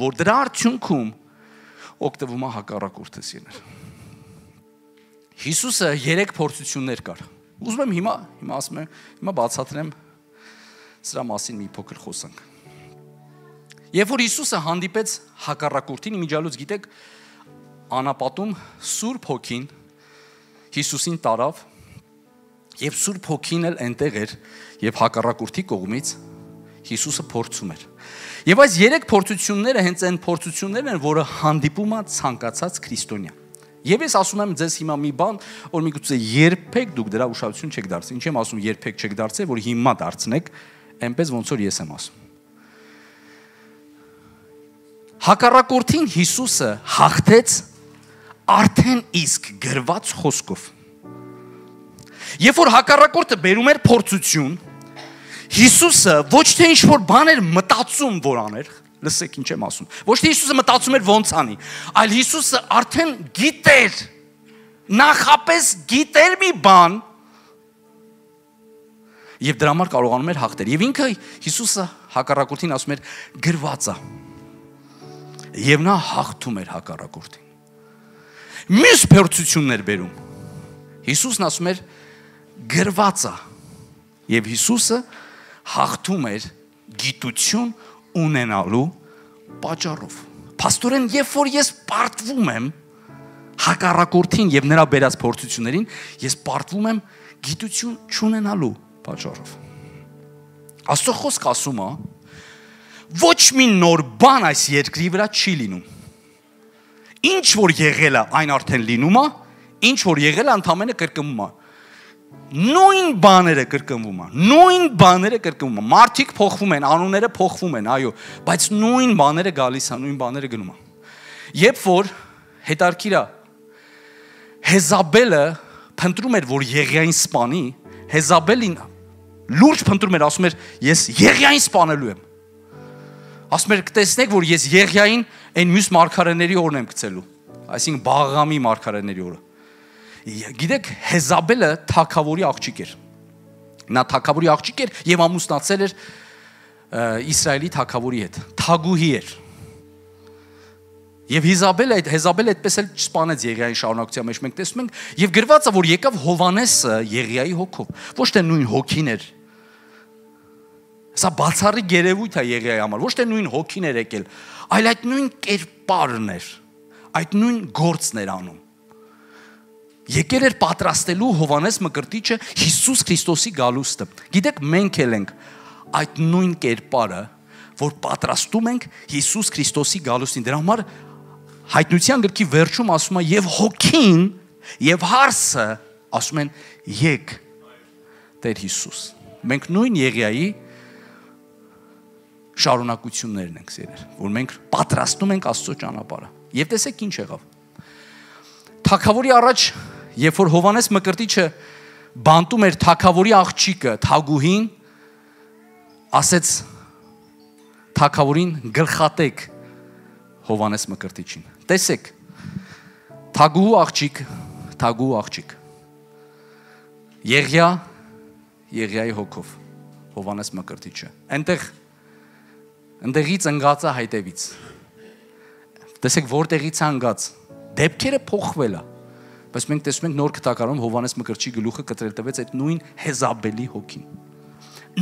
որ դրա արդյունքում օգտվում է հակառակորդը սիրներ։ Հիսուսը 3 փորձություններ կար։ Ուզում եմ հիմա, հիմա ասում եմ, հիմա բացատրեմ սրա մասին մի փոքր խոսանք։ Երբ որ Հիսուսը հանդիպեց հակառակորդին, իմիջալուց գիտեք, անապատում Սուրբ Հոգին Հիսուսին տարավ Եվ Սուրբ Հոգին էլ այնտեղ էր եւ հակառակորդի կողմից Հիսուսը փորձում էր։ Եվ այս երեք փորձությունները հենց այն փորձություններն են, որը հանդիպում է ցանկացած քրիստոնյա։ Եվ ես ասում եմ ձեզ հիմա մի բան, որ միգուցե երբեք դուք դրա ուշադրություն չեք դարձրել։ Ինչ եմ ասում, երբեք չեք դարձել, որ հիմա դարձնեք, այնպես ոնց որ ես եմ ասում։ Հակառակորդին Հիսուսը հաղթեց արդեն իսկ գրված խոսքով Երբ որ հակառակորդը բերում էր փորձություն, Հիսուսը ոչ թե ինչ որ բան էր մտածում որ աներ, Լսեք ինչ եմ ասում։ Ոչ թե Հիսուսը մտածում էր ոնց անի, այլ Հիսուսը արդեն գիտեր նախապես գիտեր մի բան եւ դրա համար կարողանում էր հաղթել։ Եվ ինքը Հիսուսը հակառակորդին ասում էր գրված է։ Եվ նա հաղթում էր հակառակորդին։ Մյուս փորձություններ բերում։ Հիսուսն ասում էր գրված է։ Եվ Հիսուսը հաղթում էր գիտություն ունենալու պատճառով։ Փաստորեն, երբ որ ես պարտվում եմ հակառակորդին եւ նրա բերած փորձություններին, ես պարտվում եմ գիտություն չունենալու պատճառով։ Աստծո խոսք ասում է, ոչ մի նոր բան այս երկրի վրա չի լինում։ Ինչ որ եղել է, այն արդեն լինում է, ինչ որ եղել է, ընդամենը կրկնվում է նույն բաները կրկնվում են նույն բաները կրկնվում են մարդիկ փոխվում են անունները փոխվում են այո բայց նույն բաները գալիս են նույն բաները գնում են երբ որ հետարքիրա Հեզաբելը փնտրում էր որ Եղիային սپانի Հեզաբելին լուրջ փնտրում էր ասում էր ես Եղիային սپانելու եմ ասում էր կտեսնեք որ ես Եղիային այն մյուս մարգարեների օրն եմ գցելու այսինքն Բաղամի մարգարեների օրը Գիտեք, Հեզաբելը թակավորի աղջիկ էր։ Նա թակավորի աղջիկ էր եւ ամուսնացել էր Իսրայելի թակավորի հետ։ Թագուհի էր։ Եվ Հիզաբելը այդ Հեզաբելը այդպես էլ չսպանեց Եղիայի շարունակության մեջ մենք տեսնում ենք եւ գրված է որ եկավ Հովանեսը Եղիայի հոգով ոչ թե նույն հոգին էր Սա բացառի գերեվույթ է Եղիայի համար ոչ թե նույն հոգին էր եկել այլ այդ նույն կերպարն էր այդ նույն գործն էր անում եկել էր պատրաստելու Հովանես Մկրտիչը Հիսուս Քրիստոսի գալուստը։ Գիտեք, մենք էլ ենք այդ նույն կերպարը, որ պատրաստում ենք Հիսուս Քրիստոսի գալուստին։ Դրա համար հայտնության գրքի վերջում ասում է եւ հոգին եւ հարսը ասում են եկ Տեր Հիսուս։ Մենք նույն Եղիայի շարունակություններն ենք սիրել, որ մենք պատրաստում ենք Աստծո ճանապարհը։ Եվ տեսեք ինչ եղավ։ Թագավորի առաջ Երբ որ Հովանես Մկրտիչը բանտում էր թակավորի աղջիկը, Թագուհին, ասեց թակավորին գլխատեք Հովանես Մկրտիչին։ Տեսեք, Թագուհու աղջիկ, Թագուհու աղջիկ։ Եղիա, Եղիայի հոգով Հովանես Մկրտիչը։ Այնտեղ այնտեղից ընկած է հայտևից։ Տեսեք որտեղից է ընկած։ Դեպքերը փոխվել է բայց մենք տեսնում ենք նոր քտակարում Հովանես Մկրտչի գլուխը կտրել տվեց այդ նույն Հեզաբելի հոգին։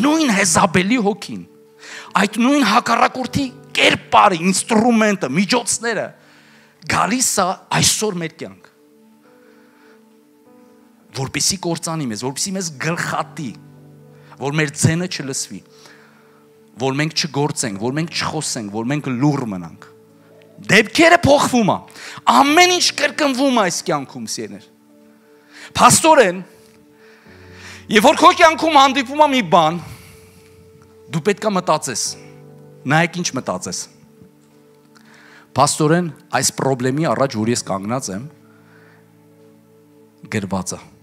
Նույն Հեզաբելի հոգին։ Այդ նույն հակառակորդի կերպարը, ինստրումենտը, միջոցները գալիս է այսօր մեր կյանք։ Որպեսի կործանի մեզ, որպեսի մեզ գլխատի, որ մեր ձենը չլսվի, որ մենք չգործենք, որ մենք չխոսենք, որ մենք լուր մնանք Դեպքերը փոխվում է։ Ամեն ինչ կրկնվում է այս կյանքում, սիրներ։ Փաստորեն, երբ որ քո կյանքում հանդիպում է մի բան, դու պետքա մտածես։ Նայեք ինչ մտածես։ Փաստորեն, այս խնդրեմի առաջ, որ ես կանգնած եմ, գրված է։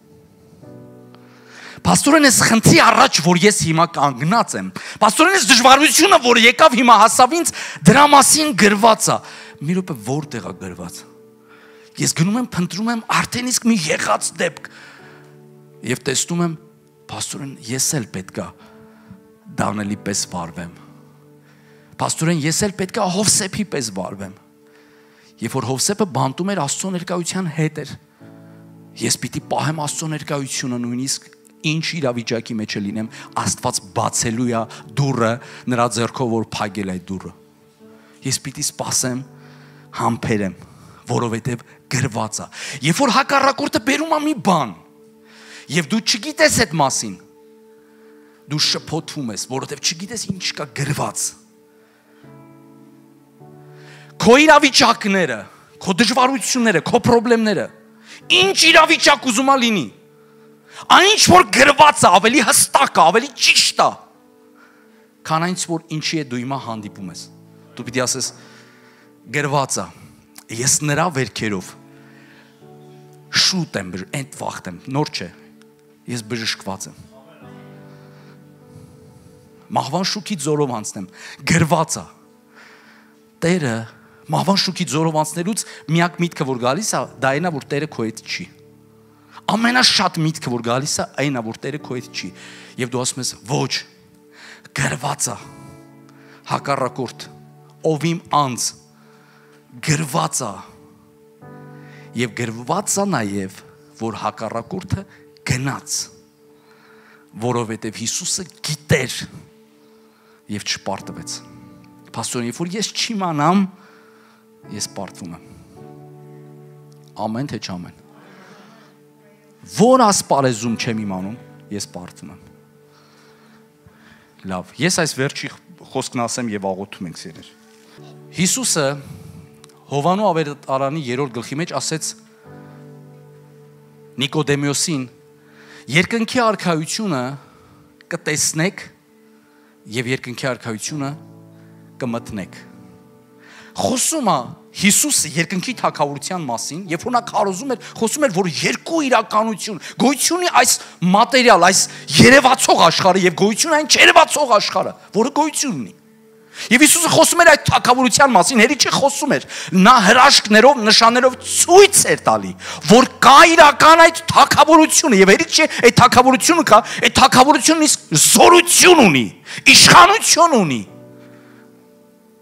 Պաստորեն ես խնդրի առաջ, որ ես հիմա կանգնած եմ։ Պաստորեն ես դժվարությունը, որ եկավ հիմա հասավ ինձ, դրա մասին գրված է։ Մի րոպե որտեղ է գրված։ Ես գնում եմ, փնտրում եմ արդեն իսկ մի եղած դեպք։ Եվ տեսնում եմ, Պաստորեն, ես էլ պետքա Դանելի պես վարվեմ։ Պաստորեն, ես էլ պետքա Հովսեփի պես վարվեմ։ Երբ որ Հովսեփը բանտում էր Աստծո ներկայության հետ էր, ես պիտի պահեմ Աստծո ներկայությունը նույնիսկ ինչ իրավիճակի մեջ է լինեմ, Աստված բացելու է դուռը նրա ձեռքով որ փակել այդ դուռը։ Ես պիտի սпасեմ համբերեմ, որովհետև գրված է։ Երբ որ հակառակորդը բերում է մի բան, եւ դու չգիտես այդ մասին, դու շփոթվում ես, որովհետև չգիտես ինչ կա գրված։ Քո իրավիճակները, քո դժվարությունները, քո խնդիրները, ինչ իրավիճակ ուզում ա լինի, այն ինչ որ գրված է, ավելի հստակ է, ավելի ճիշտ է, քան այն որ ինչի է դու հիմա հանդիպում ես։ Դու պիտի ասես, գրված է ես նրա վերքերով շուտ եմ այդ վախտ եմ նոր չէ ես բժշկված եմ մահվան շուքի ձորով անցնեմ գրված է Տերը մահվան շուքի ձորով անցնելուց միակ միտքը որ գալիս է, դա այնա որ Տերը քո հետ չի։ Ամենաշատ միտքը որ գալիս է, այնա որ Տերը քո հետ չի։ Եվ դու ասում ես, ոչ, գրված է հակառակորդ ով իմ անձ գրված է եւ գրված է նաեւ որ հակառակորդը գնաց որովհետեւ Հիսուսը գիտեր եւ չպարտվեց Պաստորին, երբ որ ես չիմանամ, ես պարտվում եմ։ Ամեն թե չամեն։ Որ ասպարեզում չեմ իմանում, ես պարտվում եմ։ Լավ, ես այս վերջի խոսքն ասեմ եւ աղոթում ենք սիրեր։ Հիսուսը Հովանու ավետարանի 3-րդ գլխի մեջ ասեց Նիկոդեմիոսին երկնքի արքայությունը կտեսնեք եւ երկնքի արքայությունը կմտնեք։ Խոսում է Հիսուսը երկնքի թակավորության մասին, երբ որ նա քարոզում էր, խոսում էր, որ երկու իրականություն, գոյություն ունի այս մատերիալ, այս երևացող աշխարհը եւ գոյություն այն չերևացող աշխարհը, որը գոյություն ունի։ Եվ Հիսուսը խոսում էր այդ թակավորության մասին, հերի չի խոսում էր։ Նա հրաշքներով, նշաններով ցույց էր տալի, որ կա իրական այդ թակավորությունը եւ հերի չի այդ թակավորությունը կա, այդ թակավորությունն իսկ զորություն ունի, իշխանություն ունի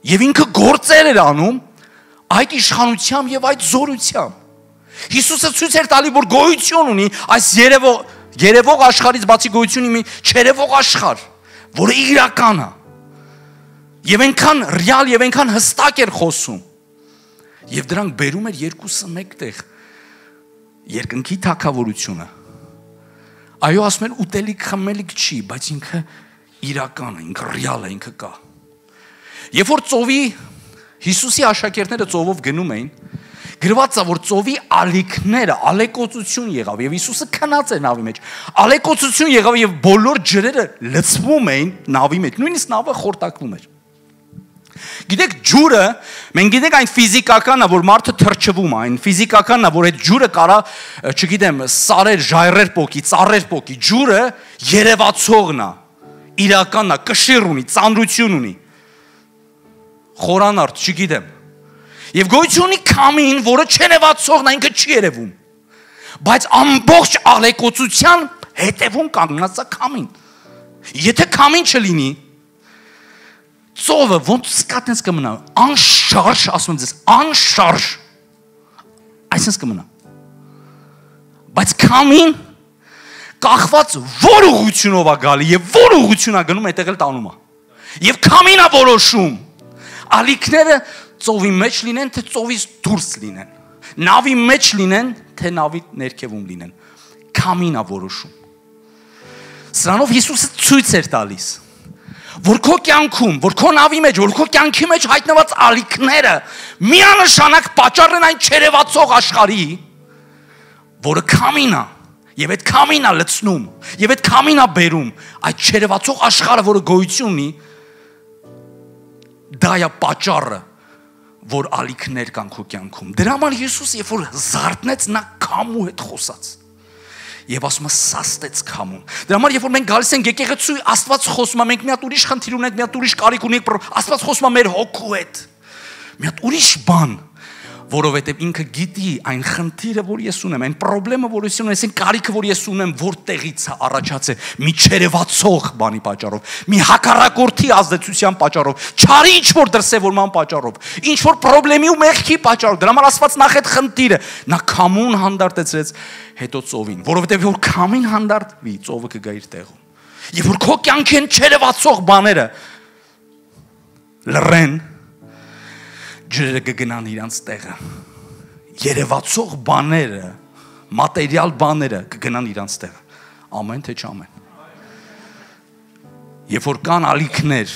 Եվ ինքը գործեր էր անում այդ իշխանությամբ եւ այդ զորությամբ։ Հիսուսը ցույց էր տալի, որ գոյություն ունի այս երևող երևող աշխարհից բացի գոյություն ունի չերևող աշխարհ, որը իրական է։ Եվ այնքան ռեալ եւ այնքան հստակ էր խոսում։ Եվ դրանք բերում էր երկուսը մեկտեղ։ Երկնքի թակավորությունը։ Այո, ասում են ուտելիք խմելիք չի, բայց ինքը իրական է, ինքը ռեալ է, ինքը կա։ Երբ որ ծովի Հիսուսի աշակերտները ծովով գնում էին, գրված է որ ծովի ալիքները ալեկոծություն եղավ եւ Հիսուսը քնած էր նավի մեջ։ Ալեկոծություն եղավ եւ բոլոր ջրերը լցվում էին նավի մեջ, նույնիսկ նավը խորտակվում էր։ Գիտեք ջուրը, մենք գիտենք այն ֆիզիկականն է, որ մարդը թրջվում է, այն ֆիզիկականն է, որ այդ ջուրը կարա, չգիտեմ, սարեր, ժայռեր փոկի, ծառեր փոկի։ Ջուրը երևացողն է, իրականն է, կշիռ ունի, ծանրություն ունի խորանարդ, չգիտեմ։ Եվ գոյությունի քամին, որը չերևացողն է, ինքը չի երևում։ Բայց ամբողջ ալեկոծության հետևում կանգնած է քամին։ Եթե քամին չլինի, ծովը ոնց սկատենց կմնա, անշարժ, ասում եմ ձեզ, անշարժ։ Այսինքն կմնա։ Բայց քամին կախված որ ուղությունով է գալի եւ որ ուղություն է գնում, այդտեղ էլ տանում է։ Եվ քամին է որոշում ալիքները ծովի մեջ լինեն, թե ծովից դուրս լինեն։ Նավի մեջ լինեն, թե նավի ներքևում լինեն։ Կամինա որոշում։ Սրանով Հիսուսը ցույց էր տալիս, որ քո կյանքում, որ քո նավի մեջ, որ քո կյանքի մեջ հայտնված ալիքները միանշանակ պատճառն են այն չերևացող աշխարհի, որը կամինա Եվ այդ կամինա լցնում, եւ այդ կամինա բերում, այդ չերևացող աշխարհը, որը գոյություն ունի, դա է պատճառը որ ալիքներ կան քո կյանքում։ Դրա համար Հիսուս երբ որ զարթնեց նա քամու հետ խոսաց։ Եվ ասում է սաստեց քամուն։ Դրա համար երբ որ մենք գալիս ենք եկեղեցու Աստված խոսում է, մենք մի հատ ուրիշ խնդիր ունենք, մի հատ ուրիշ կարիք ունենք, Աստված խոսում է մեր հոգու հետ։ Մի հատ ուրիշ բան որովհետև ինքը գիտի այն խնդիրը, որ ես ունեմ, այն խնդրեմը, որ ես ունեմ, այն կարիքը, որ ես ունեմ, որտեղից է առաջացել մի չերևացող բանի պատճառով, մի հակառակորդի ազդեցության պատճառով, չարի ինչ որ դրսևորման պատճառով, ինչ որ խնդրեմի ու մեղքի պատճառով։ Դրա համար ասված նախ այդ խնդիրը նա կամուն հանդարտեցրեց հետո ծովին, որովհետև որ կամին հանդարտվի, ծովը կգա իր տեղում։ Եվ որ քո կյանքին չերևացող բաները լռեն ջրերը կգնան իրանց տեղը։ Երևացող բաները, մատերիալ բաները կգնան իրանց տեղը։ Ամեն թե չամեն։ Երբ որ կան ալիքներ,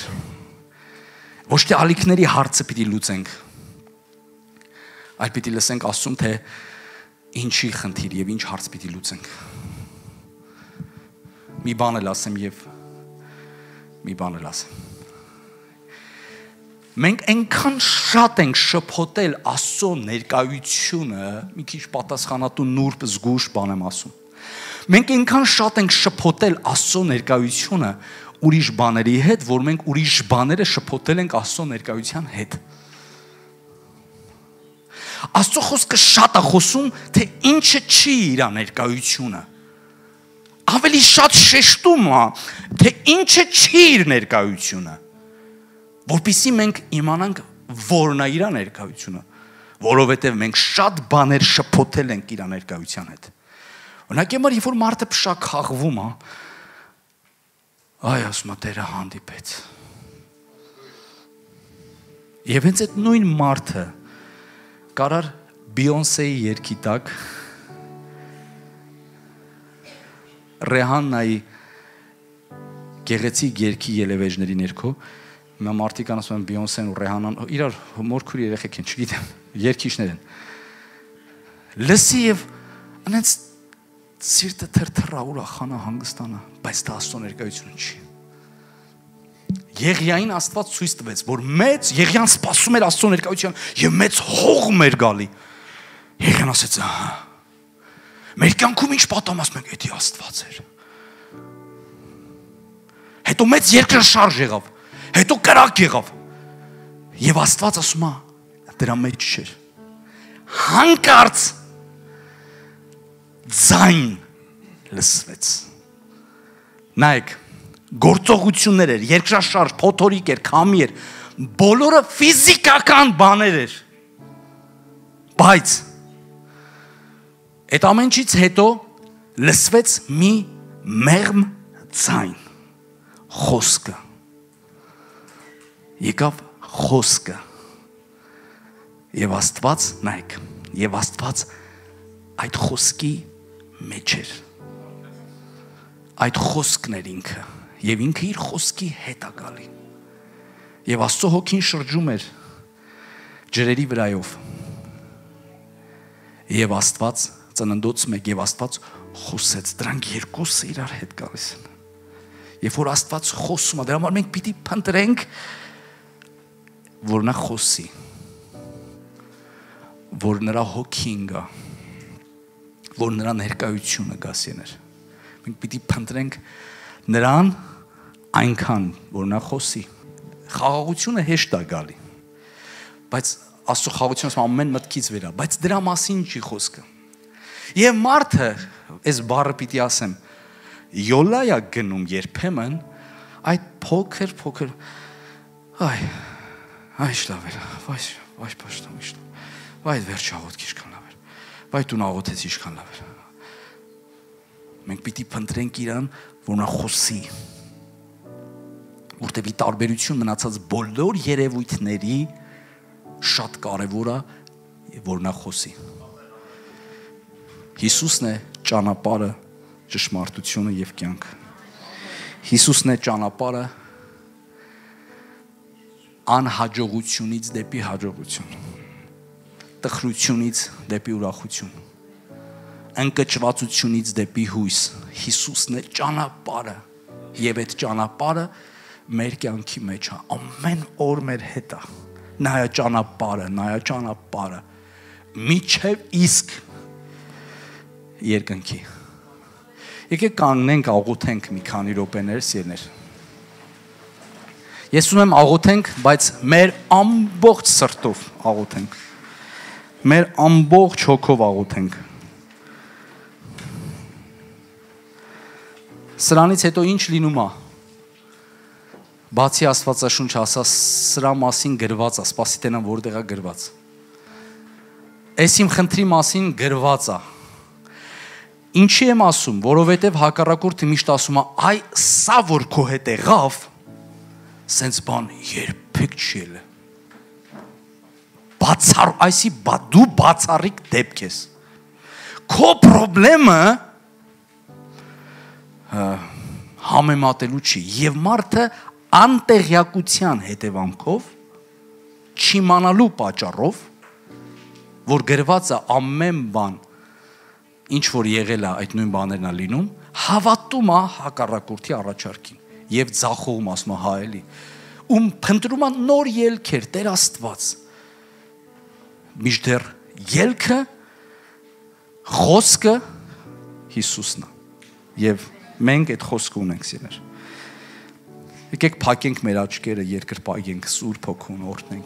ոչ թե ալիքների հարցը պիտի լուծենք, այլ պիտի լսենք ասում թե ինչի խնդիր եւ ինչ հարց պիտի լուծենք։ Մի բան էլ ասեմ եւ մի բան էլ ասեմ մենք այնքան շատ ենք շփոթել Աստծո ներկայությունը, մի քիչ պատասխանատու նուրբ զգուշ բան եմ ասում։ Մենք այնքան շատ ենք շփոթել Աստծո ներկայությունը ուրիշ բաների հետ, որ մենք ուրիշ բաները շփոթել ենք Աստծո ներկայության հետ։ Աստծո խոսքը շատ է խոսում, թե ինչը չի իր ներկայությունը։ Ավելի շատ շեշտում է, թե ինչը չի իր ներկայությունը։ Որpիսի մենք իմանանք որն է իր ներկայությունը, որովհետև մենք շատ բաներ շփոթել ենք իր ներկայության հետ։ Օրինակ, եմար երբ որ մարդը փշակ խաղվում է, այ ասում է Տերը հանդիպեց։ Եվ հենց այդ նույն մարդը կարար Բիոնսեի երգի տակ Ռեհաննայի գեղեցիկ երգի ելևեջների ներքո մարդիկ ասում են Բիոնսեն ու Ռեհանան, իրար մորքուր երեխեք են, չգիտեմ, երկիշներ են։ Լսի եւ անենց սիրտը թրթրա ուրախանա հանգստանա, բայց դա աստծո ներկայությունը չի։ Եղիային Աստված ցույց տվեց, որ մեծ Եղիան սпасում էր աստծո ներկայության եւ մեծ հողմ էր գալի։ Եղիան ասեց, ահա։ Մեր կյանքում ինչ պատամ ասում ենք, դա Աստված էր։ Հետո մեծ երկրաշարժ եղավ Հետո կրակ եղավ։ Եվ Աստված ասում է, դրա մեջ չէր։ Հանկարծ ձայն լսվեց։ Նայեք, գործողություններ էր, երկրաշարժ, փոթորիկ էր, քամի էր, բոլորը ֆիզիկական բաներ էր։ Բայց այդ ամենից հետո լսվեց մի մեղմ ցայն խոսքը եկավ խոսքը եւ Աստված նայեք եւ Աստված այդ խոսքի մեջ էր այդ խոսքն էր ինքը եւ ինքը իր խոսքի հետ է գալի։ Եվ Աստծո հոգին շրջում էր ջրերի վրայով։ Եվ Աստված ծննդոց մեկ եւ Աստված խոսեց։ Դրանք երկուսը իրար հետ գալիս են։ Երբ որ Աստված խոսում է, դրա համար մենք պիտի փնտրենք որ նա խոսի որ նրա հոգին գա որ նրա ներկայությունը գա սեներ մենք պիտի փնտրենք նրան այնքան, որ նա խոսի։ Խաղաղությունը հեշտ է գալի։ Բայց Աստծո խաղաղությունը ամեն մտքից վրա, բայց դրա մասին չի խոսքը։ Եվ մարդը, այս բառը պիտի ասեմ, յոլայա գնում երբեմն այդ փոքր փոքր այ այ շլավ էր, վայ վայ պաշտում իշտ։ Վայ վերջաղոտ քիչքան լավ էր։ Վայ դու նաղոթես ինչքան լավ էր։ Մենք պիտի փնտրենք իրան, որ նա խոսի որտեւի տարբերություն մնացած բոլոր երևույթների շատ կարևոր է որ նա խոսի Հիսուսն է ճանապարհը ճշմարտությունը եւ կյանքը Հիսուսն է ճանապարհը անհաջողությունից դեպի հաջողություն տխրությունից դեպի ուրախություն ընկճվածությունից դեպի հույս Հիսուսն է ճանապարհը եւ այդ ճանապարհը մեր կյանքի մեջ է ամեն օր մեր հետ է նայա ճանապարհը նայա ճանապարհը միջև իսկ երկնքի եկեք կանգնենք աղոթենք մի քանի րոպեներ սիրներ ես ուզում եմ աղոթենք բայց մեր ամբողջ սրտով աղոթենք մեր ամբողջ հոգով աղոթենք սրանից հետո ինչ լինում է Բացի Աստվածաշունչը ասա սրա մասին գրված է, սպասի տենան որտեղ է գրված։ Այս իմ խնդրի մասին գրված է։ Ինչի եմ ասում, որովհետև հակառակորդը միշտ ասում է, այ սա որ քո հետ եղավ, սենց բան երբեք չի ելը։ Բացար, այսի բա դու բացառիկ դեպք ես։ Քո խնդրեմը համեմատելու չի եւ մարդը անտեղյակության հետևանքով չիմանալու պատճառով որ գրված է ամեն բան ինչ որ եղել է այդ նույն բաներն է լինում հավատում է հակառակորդի առաջարկին եւ ցախողում ասում է հա էլի ում փնտրում է նոր ելքեր Տեր Աստված միջդեռ ելքը խոսքը Հիսուսն է եւ մենք այդ խոսքը ունենք սիրեր Եկեք փակենք մեր աչքերը, երկրպագենք Սուրբ Հոգուն օրհնենք